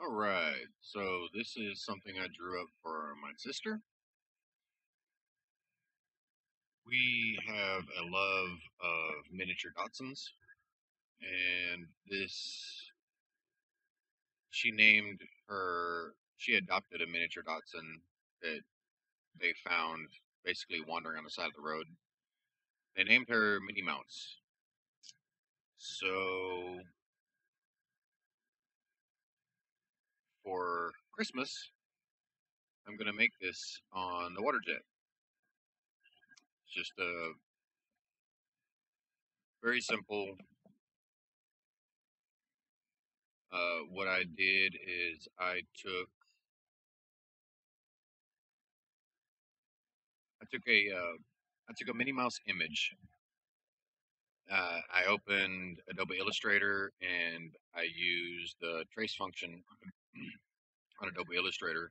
All right, so this is something I drew up for my sister. We have a love of miniature Dachshunds, and this she named her. She adopted a miniature Dachshund that they found basically wandering on the side of the road. They named her Minnie Mouse. So for Christmas, I'm going to make this on the water jet. It's just a very simple. Uh, what I did is I took I took a uh, I took a Minnie Mouse image. Uh, I opened Adobe Illustrator and I used the trace function on Adobe Illustrator.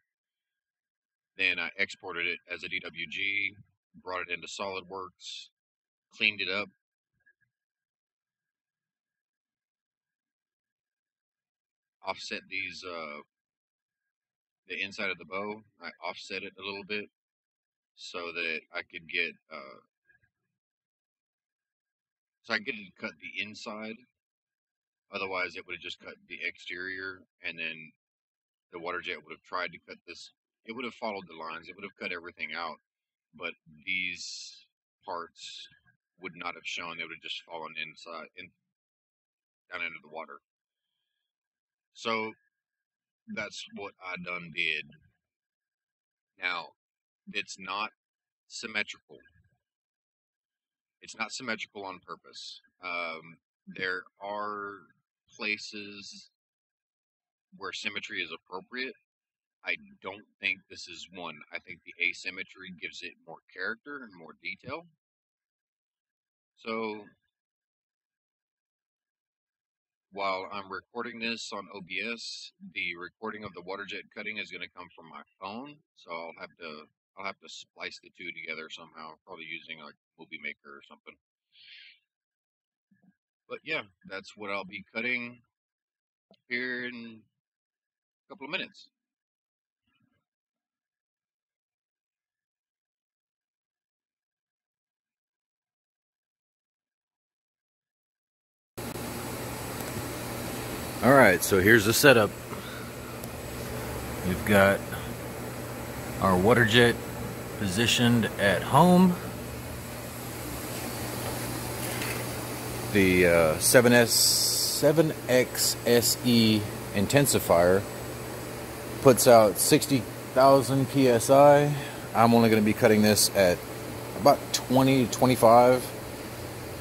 Then I exported it as a DWG, brought it into SolidWorks, cleaned it up. Offset these, uh, the inside of the bow. I offset it a little bit so that I could get, uh, so I to cut the inside. Otherwise, it would have just cut the exterior, and then the water jet would have tried to cut this. It would have followed the lines. It would have cut everything out, but these parts would not have shown. They would have just fallen inside, in down into the water. So that's what I done did. Now, it's not symmetrical. It's not symmetrical on purpose. Um, there are places where symmetry is appropriate. I don't think this is one. I think the asymmetry gives it more character and more detail. So while I'm recording this on OBS, the recording of the water jet cutting is going to come from my phone. So I'll have to I'll have to splice the two together somehow, probably using like Movie Maker or something. But yeah, that's what I'll be cutting here in couple of minutes. All right, so here's the setup. We've got our water jet positioned at home. The uh, 7S 7XSE intensifier puts out 60,000 psi. I'm only going to be cutting this at about 20 to 25,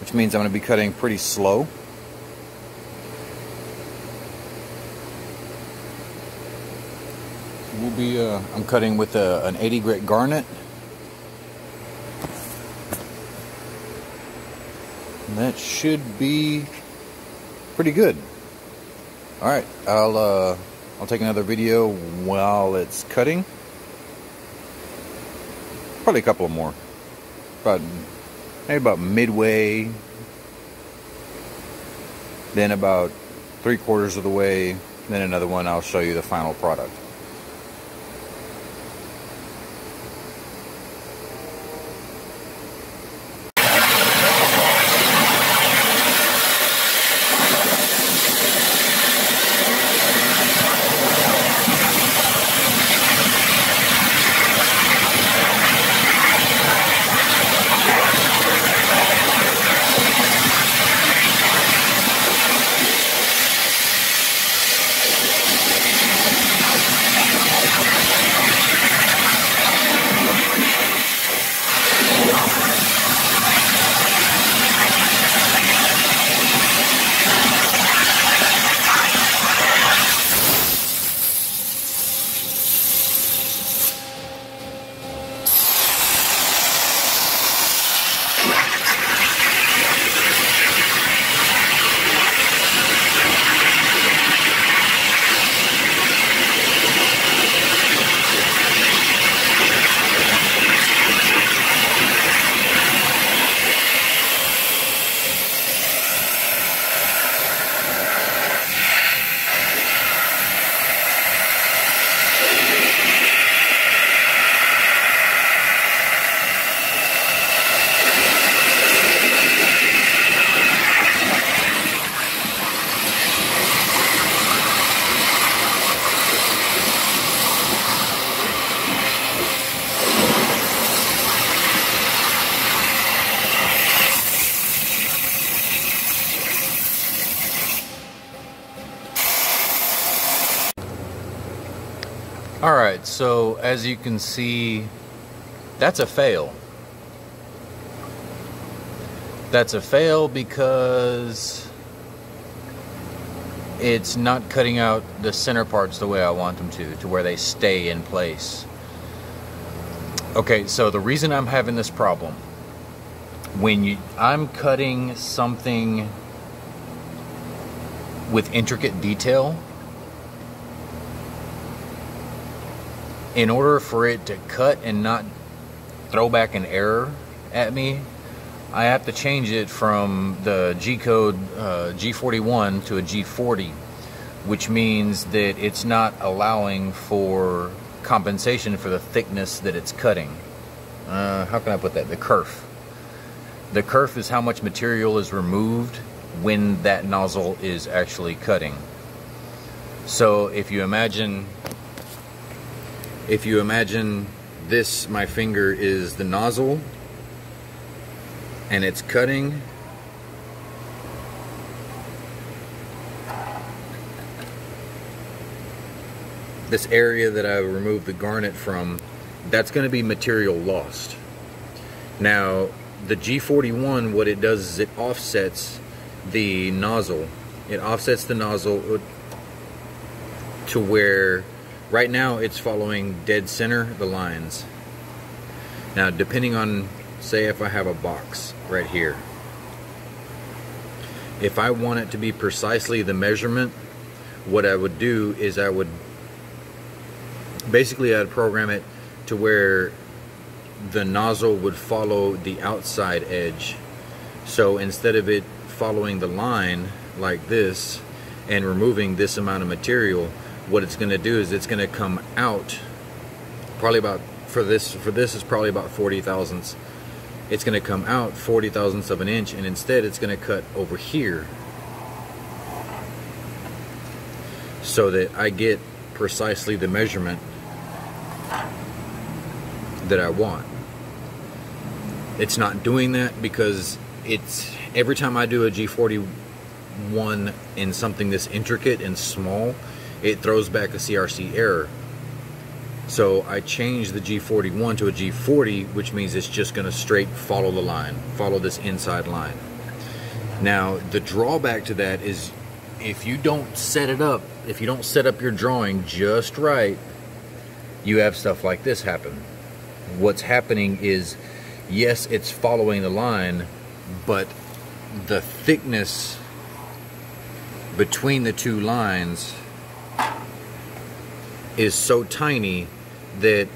which means I'm going to be cutting pretty slow. We'll be, uh, I'm cutting with a, an 80 grit garnet. And that should be pretty good. All right, I'll uh, I'll take another video while it's cutting. Probably a couple more. About maybe about midway. Then about three quarters of the way. Then another one. I'll show you the final product. As you can see, that's a fail. That's a fail because it's not cutting out the center parts the way I want them to, to where they stay in place. Okay, so the reason I'm having this problem when you I'm cutting something with intricate detail in order for it to cut and not throw back an error at me I have to change it from the G code uh, G41 to a G40 which means that it's not allowing for compensation for the thickness that it's cutting. Uh, how can I put that? The kerf. The kerf is how much material is removed when that nozzle is actually cutting. So if you imagine if you imagine this my finger is the nozzle and it's cutting this area that I removed the garnet from that's going to be material lost. Now the G41, what it does is it offsets the nozzle. It offsets the nozzle uh, to where right now it's following dead center the lines. Now, depending on, say, if I have a box right here, if I want it to be precisely the measurement, what I would do is I would basically I'd program it to where the nozzle would follow the outside edge. So instead of it following the line like this and removing this amount of material, what it's going to do is it's going to come out probably about for this for this is probably about 40 thousandths. It's going to come out 40 thousandths of an inch and instead it's going to cut over here so that I get precisely the measurement that I want. It's not doing that because it's every time I do a G41 in something this intricate and small, it throws back a CRC error. So I changed the G41 to a G40, which means it's just going to straight follow the line, follow this inside line. Now, the drawback to that is if you don't set it up, if you don't set up your drawing just right, you have stuff like this happen what's happening is yes, it's following the line, but the thickness between the two lines is so tiny that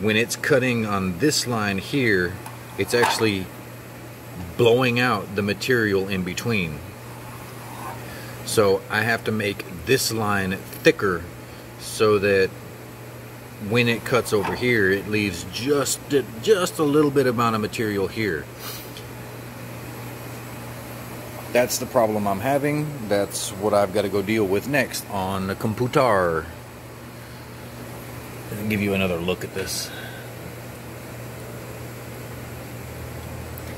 when it's cutting on this line here, it's actually blowing out the material in between. So I have to make this line thicker so that when it cuts over here, it leaves just just a little bit amount of material here. That's the problem I'm having. That's what I've got to go deal with next on the computer. Me give you another look at this.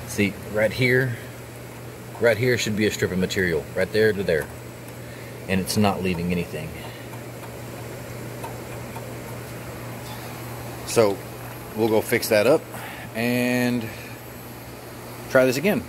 See, right here, right here should be a strip of material. Right there to there. And it's not leaving anything. So we'll go fix that up and try this again.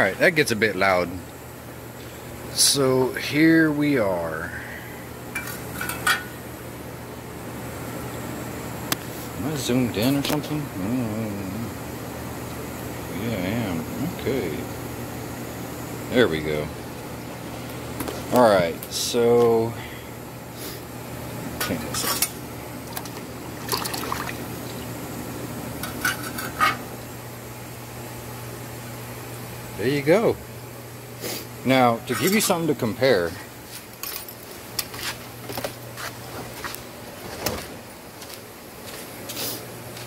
All right, that gets a bit loud. So here we are. Am I zoomed in or something? Mm. Yeah, I am. Okay. There we go. All right, so clean this up. There you go. Now, to give you something to compare,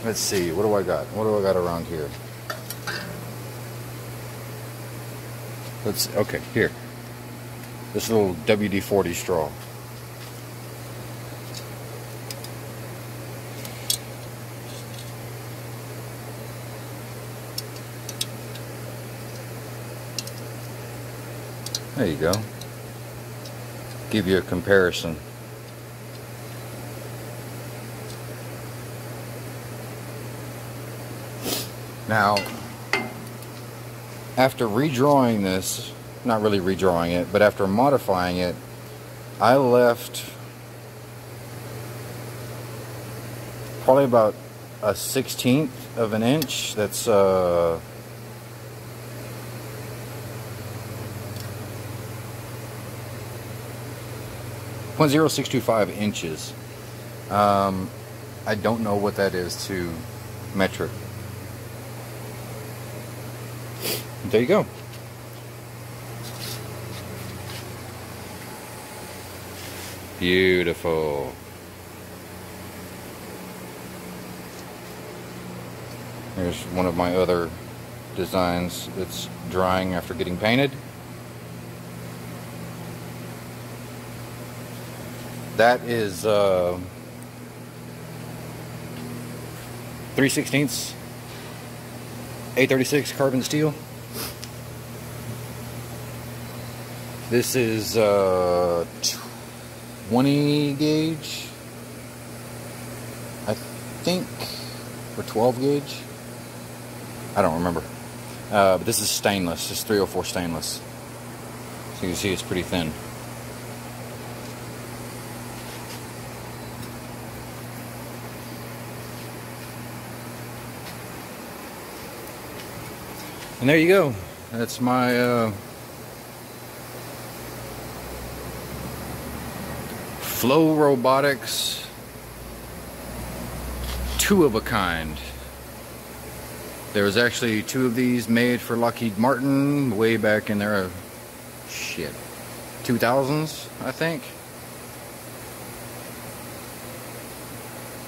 let's see, what do I got? What do I got around here? Let's, okay, here. This little WD-40 straw. There you go. Give you a comparison. Now, after redrawing this, not really redrawing it, but after modifying it, I left probably about a sixteenth of an inch. That's uh, point zero six two five inches. Um, I don't know what that is to metric. There you go. Beautiful. Here's one of my other designs that's drying after getting painted. That is uh, 3 16ths A36 carbon steel. This is uh, 20 gauge, I think, or 12 gauge. I don't remember. Uh, but this is stainless, it's 304 stainless. So you can see it's pretty thin. And there you go. That's my uh, Flow Robotics two of a kind. There was actually two of these made for Lockheed Martin way back in their shit 2000s, I think.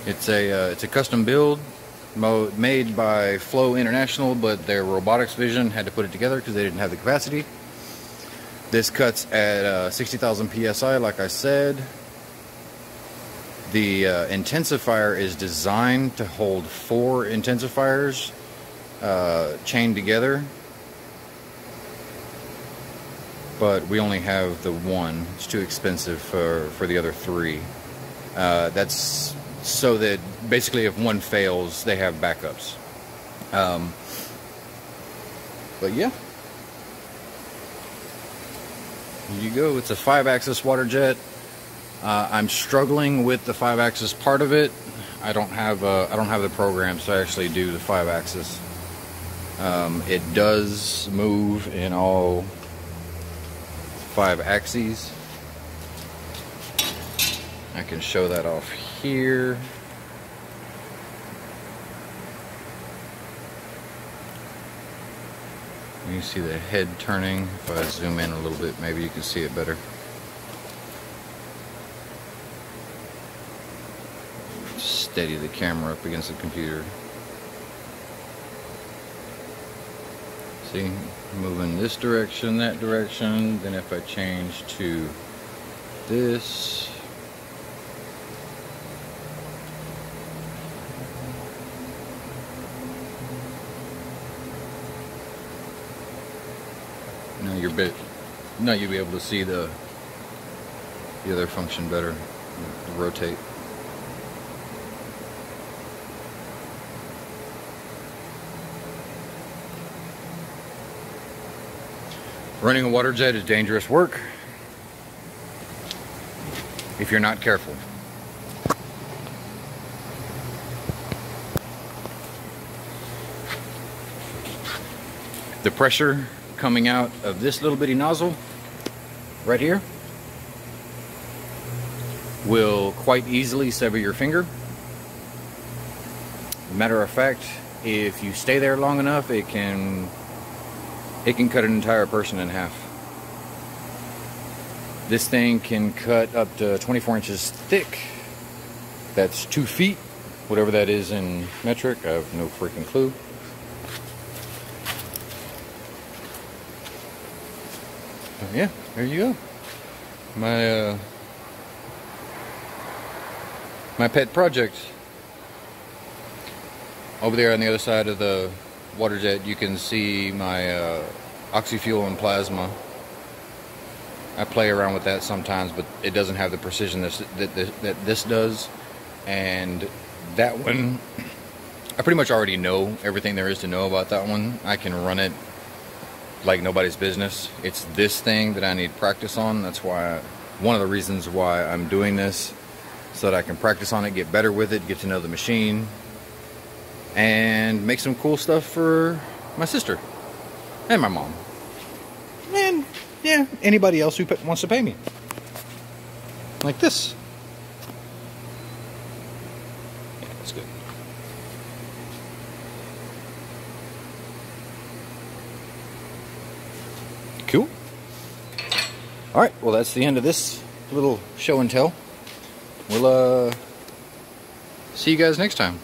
It's a uh, it's a custom build made by Flow International, but their robotics vision had to put it together because they didn't have the capacity. This cuts at uh, 60,000 psi, like I said. The uh, intensifier is designed to hold four intensifiers uh, chained together, but we only have the one. It's too expensive for, for the other three. Uh, that's so that basically if one fails, they have backups. Um, but yeah. Here you go. It's a five-axis water jet. Uh, I'm struggling with the five axis part of it. I don't have uh, I don't have the program, I actually do the five axis. Um, it does move in all five axes. I can show that off here. You see the head turning. If I zoom in a little bit, maybe you can see it better. steady the camera up against the computer. See, moving this direction, that direction, then if I change to this, now you're bit, now you'll be able to see the the other function better, rotate. Running a water jet is dangerous work if you're not careful. The pressure coming out of this little bitty nozzle right here will quite easily sever your finger. Matter of fact, if you stay there long enough, it can it can cut an entire person in half. This thing can cut up to 24 inches thick. That's two feet, whatever that is in metric. I have no freaking clue. yeah, there you go. My uh, my pet project. Over there on the other side of the water jet, you can see my uh, oxyfuel and plasma. I play around with that sometimes, but it doesn't have the precision that, that, that this does. And that one, I pretty much already know everything there is to know about that one. I can run it like nobody's business. It's this thing that I need practice on. That's why, I, one of the reasons why I'm doing this, so that I can practice on it, get better with it, get to know the machine, and make some cool stuff for my sister and my mom. And yeah, anybody else who wants to pay me. Like this. Yeah, that's good. Cool. All right, well, that's the end of this little show and tell. We'll uh, see you guys next time.